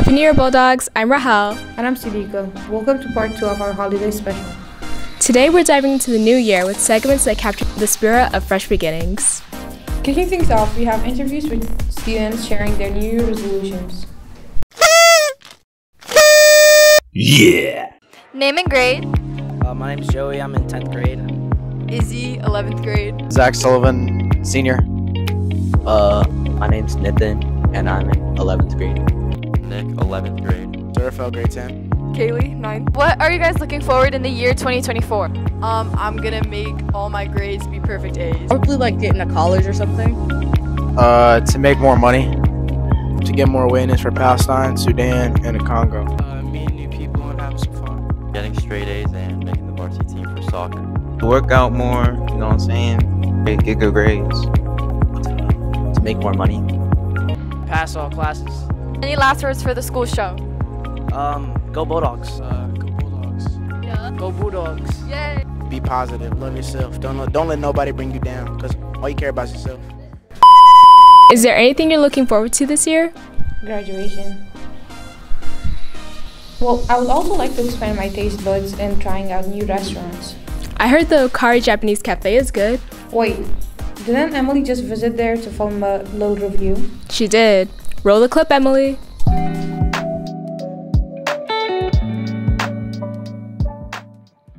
Happy New Year, Bulldogs! I'm Rahel. And I'm Sidika. Welcome to part two of our holiday special. Today we're diving into the new year with segments that capture the spirit of fresh beginnings. Kicking things off, we have interviews with students sharing their New Year resolutions. Yeah! Name and grade. Uh, my name's Joey. I'm in 10th grade. Izzy, 11th grade. Zach Sullivan, senior. Uh, my name's Nathan, and I'm in 11th grade. Nick, 11th grade. Durafel, grade 10. Kaylee, 9th. What are you guys looking forward in the year 2024? Um, I'm gonna make all my grades be perfect A's. Probably like getting to college or something. Uh, to make more money, to get more awareness for Palestine, Sudan, and the Congo. Uh, meeting new people and having some fun. Getting straight A's and making the varsity team for soccer. To work out more, you know what I'm saying? Get, get good grades. To make more money. Pass all classes. Any last words for the school show? Um, go Bulldogs. Uh, go Bulldogs. Yeah. Go Bulldogs. Yay. Be positive. Love yourself. Don't let, don't let nobody bring you down, because all you care about is yourself. Is there anything you're looking forward to this year? Graduation. Well, I would also like to expand my taste buds and trying out new restaurants. I heard the Okairi Japanese Cafe is good. Wait, didn't Emily just visit there to film a little review? She did. Roll the clip, Emily.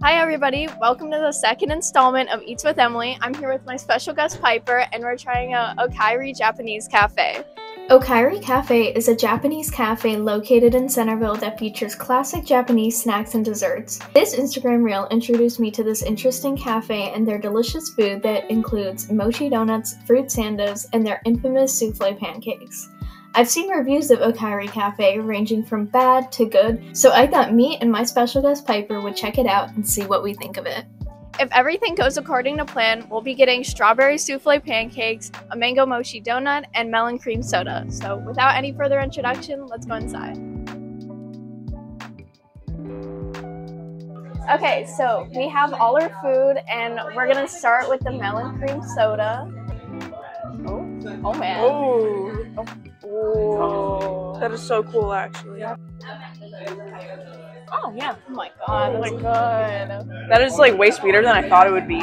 Hi, everybody. Welcome to the second installment of Eats with Emily. I'm here with my special guest Piper, and we're trying out Okairi Japanese Cafe. Okairi Cafe is a Japanese cafe located in Centreville that features classic Japanese snacks and desserts. This Instagram reel introduced me to this interesting cafe and their delicious food that includes mochi donuts, fruit sandos, and their infamous souffle pancakes. I've seen reviews of Okairi Cafe ranging from bad to good, so I thought me and my special guest Piper would check it out and see what we think of it. If everything goes according to plan, we'll be getting strawberry souffle pancakes, a mango mochi donut, and melon cream soda. So, without any further introduction, let's go inside. Okay, so we have all our food, and we're gonna start with the melon cream soda. Oh, oh man. Oh. oh. That is so cool, actually. Oh, yeah. Oh my god, oh that's good. That is like way sweeter than I thought it would be.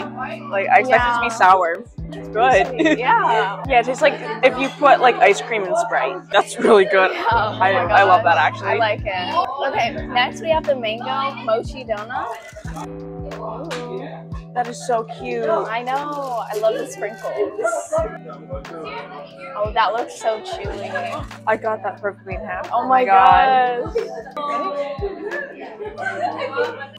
Like, I expected it to be sour. It's good. Yeah. yeah, it tastes like if you put like ice cream in Sprite. That's really good. Yeah, oh I, I love that actually. I like it. Okay, next we have the mango mochi donut. Ooh. That is so cute. I know. I love the sprinkles. Oh, that looks so chewy. I got that perfectly in half. Oh my gosh.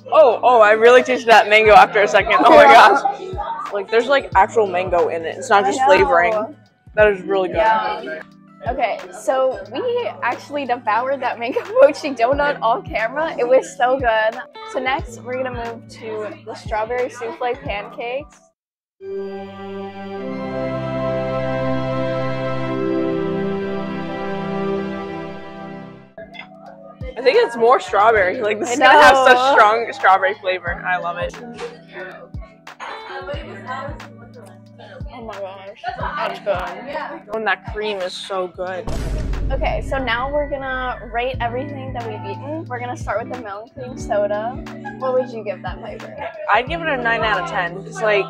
Oh, oh, I really tasted that mango after a second. Oh my gosh. Like there's like actual mango in it. It's not just flavoring. That is really good. Yeah. Okay, so we actually devoured that mango mochi donut on camera. It was so good. So next, we're gonna move to the strawberry souffle pancakes. I think it's more strawberry. Like this is gonna have such strong strawberry flavor. I love it. My gosh, that's good. And that cream is so good. Okay, so now we're gonna rate everything that we've eaten. We're gonna start with the melon cream soda. What would you give that flavor? I'd give it a nine out of ten. It's like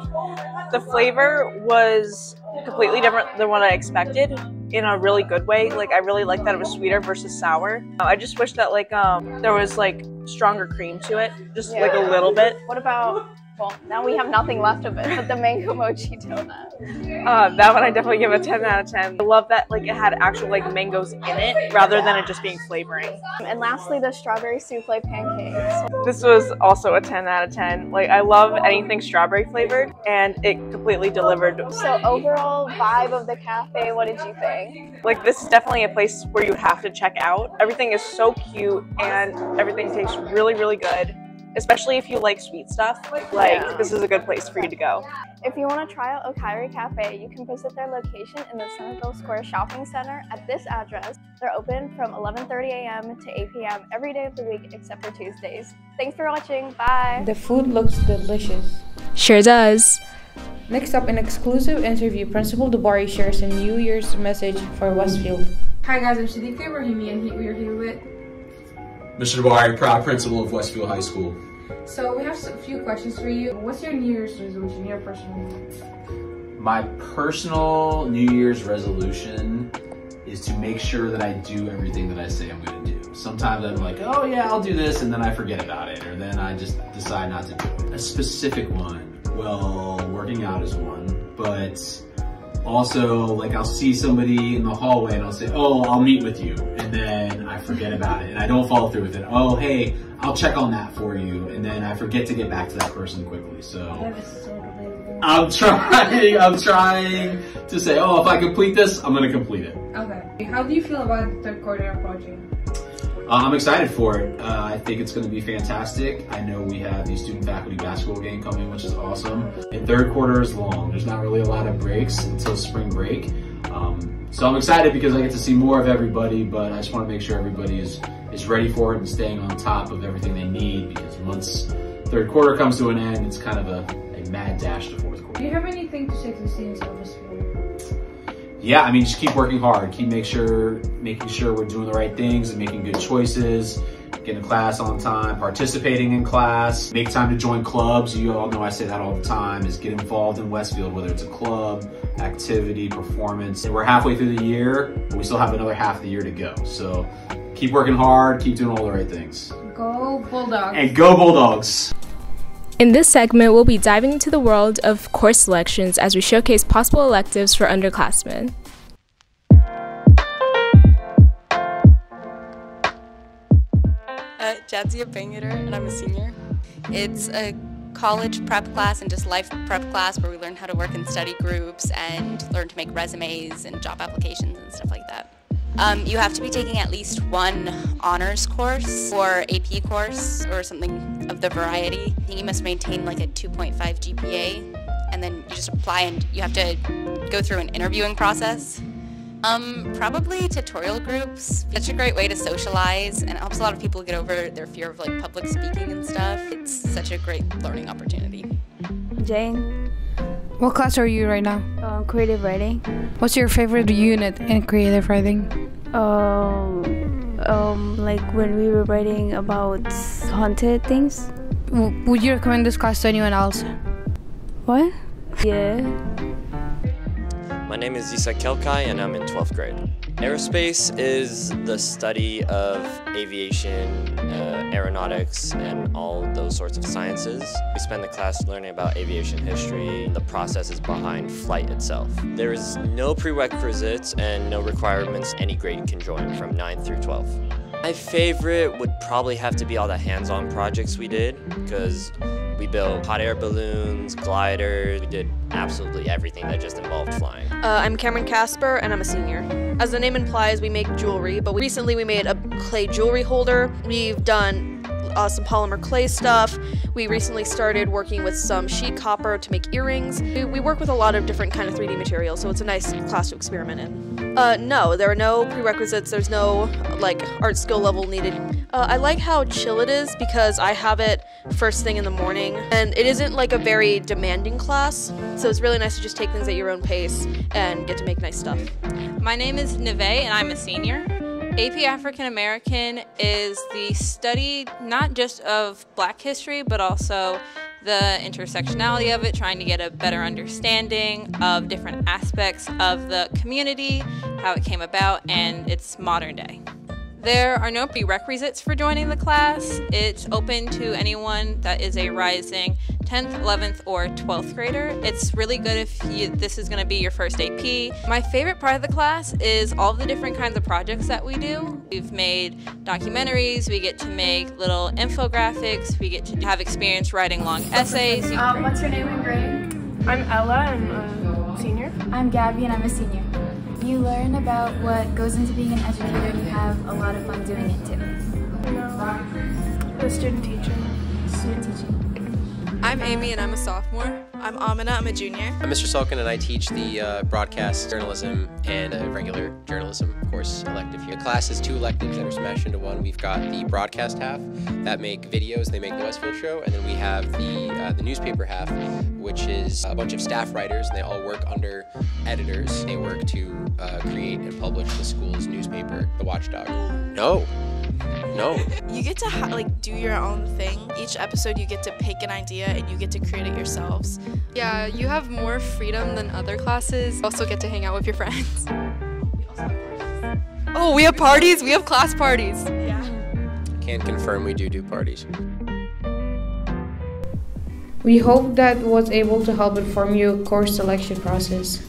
the flavor was completely different than what I expected in a really good way. Like I really like that it was sweeter versus sour. I just wish that like um there was like stronger cream to it, just like a little bit. What about? Well, now we have nothing left of it, but the mango mochi donut. Uh, that one I definitely give a 10 out of 10. I love that like it had actual like mangoes in it rather than it just being flavoring. And lastly, the strawberry souffle pancakes. This was also a 10 out of 10. Like I love anything strawberry flavored and it completely delivered. So overall vibe of the cafe, what did you think? Like this is definitely a place where you have to check out. Everything is so cute and everything tastes really really good. Especially if you like sweet stuff, like Yeah. this is a good place for you to go. If you want to try out Okairi Cafe, you can visit their location in the Centreville Square Shopping Center at this address. They're open from 11:30 a.m. to 8 p.m. every day of the week except for Tuesdays. Thanks for watching. Bye. The food looks delicious. Sure does. Next up, an exclusive interview, Principal Dubari shares a New Year's message for Westfield. Hi guys, I'm Shadika Rahimi and we are here with Mr. Jabari, proud principal of Westfield High School. So we have a few questions for you. What's your New Year's resolution, your personal My personal New Year's resolution is to make sure that I do everything that I say I'm going to do. Sometimes I'm like, oh yeah, I'll do this, and then I forget about it, or then I just decide not to do it. A specific one, well, working out is one, but also like I'll see somebody in the hallway and I'll say, oh, I'll meet with you, and then I forget about it, and I don't follow through with it. Oh, hey, I'll check on that for you, and then I forget to get back to that person quickly. So I'm trying, I'm trying to say, oh, if I complete this, I'm gonna complete it. Okay. How do you feel about the third quarter approaching? Uh, I'm excited for it. Uh, I think it's going to be fantastic. I know we have the student faculty basketball game coming, which is awesome. And third quarter is long. There's not really a lot of breaks until spring break. Um, so I'm excited because I get to see more of everybody, but I just want to make sure everybody is, is ready for it and staying on top of everything they need because once third quarter comes to an end, it's kind of a, a mad dash to fourth quarter. Do you have anything to say to the students of this? Yeah, I mean, just keep working hard. Keep make sure, making sure we're doing the right things and making good choices. Getting to class on time, participating in class, make time to join clubs. You all know I say that all the time. Is get involved in Westfield, whether it's a club, activity, performance. And we're halfway through the year, but we still have another half of the year to go. So keep working hard, keep doing all the right things. Go Bulldogs! And go Bulldogs! In this segment, we'll be diving into the world of course selections as we showcase possible electives for underclassmen. Uh, Jadzia Bangater, and I'm a senior. It's a college prep class and just life prep class where we learn how to work in study groups and learn to make resumes and job applications and stuff like that. Um, you have to be taking at least one honors course or AP course or something of the variety. I think You must maintain like a 2.5 GPA and then you just apply and you have to go through an interviewing process. Um, probably tutorial groups. Such a great way to socialize and it helps a lot of people get over their fear of like public speaking and stuff. It's such a great learning opportunity. Jane. What class are you right now? Uh, creative writing. What's your favorite unit in creative writing? Um, um, like when we were writing about haunted things. W- would you recommend this class to anyone else? What? Yeah. My name is Isa Kelkai and I'm in 12th grade. Aerospace is the study of aviation, uh, aeronautics, and all those sorts of sciences. We spend the class learning about aviation history, the processes behind flight itself. There is no prerequisites and no requirements any grade can join from 9 through 12. My favorite would probably have to be all the hands-on projects we did because we built hot air balloons, gliders, we did absolutely everything that just involved flying. Uh, I'm Cameron Casper and I'm a senior. As the name implies, we make jewelry, but recently we made a clay jewelry holder. We've done uh, some polymer clay stuff. We recently started working with some sheet copper to make earrings. We, we work with a lot of different kind of 3D materials, so it's a nice class to experiment in. Uh, no, there are no prerequisites. There's no like art skill level needed. Uh, I like how chill it is because I have it first thing in the morning, and it isn't like a very demanding class. So it's really nice to just take things at your own pace and get to make nice stuff. My name is Neve, and I'm a senior. AP African American is the study not just of black history, but also the intersectionality of it, trying to get a better understanding of different aspects of the community, how it came about, and its modern day. There are no prerequisites for joining the class. It's open to anyone that is a rising 10th, 11th, or 12th grader. It's really good if you, this is going to be your first AP. My favorite part of the class is all the different kinds of projects that we do. We've made documentaries, we get to make little infographics, we get to have experience writing long essays. Um, what's your name and grade? I'm Ella, I'm a senior. I'm Gabby, and I'm a senior. You learn about what goes into being an educator and you have a lot of fun doing it too. No, the student teaching. Student teaching. I'm Amy and I'm a sophomore. I'm Amina, I'm a junior. I'm Mr. Sulkin and I teach the uh, broadcast journalism and uh, regular journalism course elective here. The class is two electives that are smashed into one. We've got the broadcast half that make videos, they make the Westfield show, and then we have the, uh, the newspaper half, which is a bunch of staff writers and they all work under editors. They work to uh, create and publish the school's newspaper, The Watchdog. No. No. You get to ha- like do your own thing. Each episode you get to pick an idea and you get to create it yourselves. Yeah, you have more freedom than other classes. You also get to hang out with your friends. Oh, we have parties. We have class parties. Yeah. Can confirm we do do parties. We hope that was able to help inform your course selection process.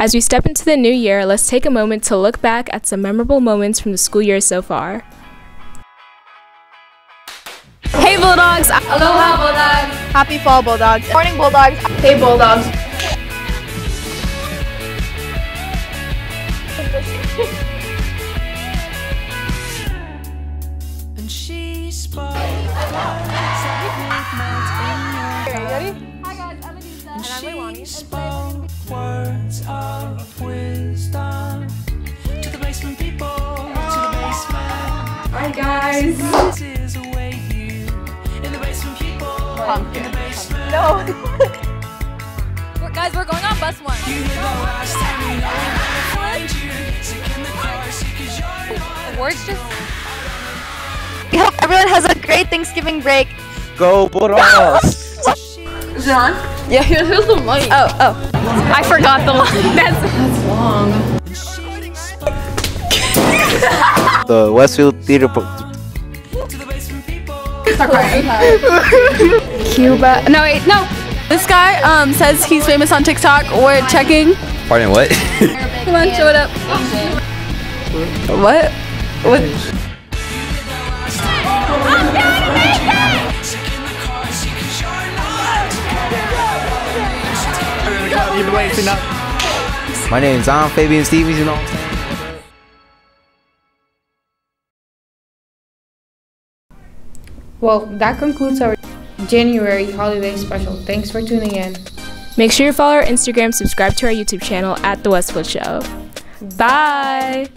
As we step into the new year, let's take a moment to look back at some memorable moments from the school year so far. Hey Bulldogs! Aloha Bulldogs! Happy Fall Bulldogs! Morning Bulldogs! Hey Bulldogs! People, in. No. We're, guys, we're going on bus one. You hear the last time you know we're gonna find you. Sick in the car, sick 'cause you're not. Words just. We hope everyone has a great Thanksgiving break. Go Bulldogs! Is it on? Yeah, here's, here's the mic. Oh, oh. I forgot the line. That's, That's long. the Westfield Theater. Po- Start crying. Cuba. No, wait, no. This guy um says he's famous on TikTok. We're checking. Pardon what? Come on, show it up. What? What? My name's Zon Fabian Stevens, you know what I'm saying? Well, that concludes our January holiday special. Thanks for tuning in. Make sure you follow our Instagram, subscribe to our YouTube channel at The Westwood Show. Bye!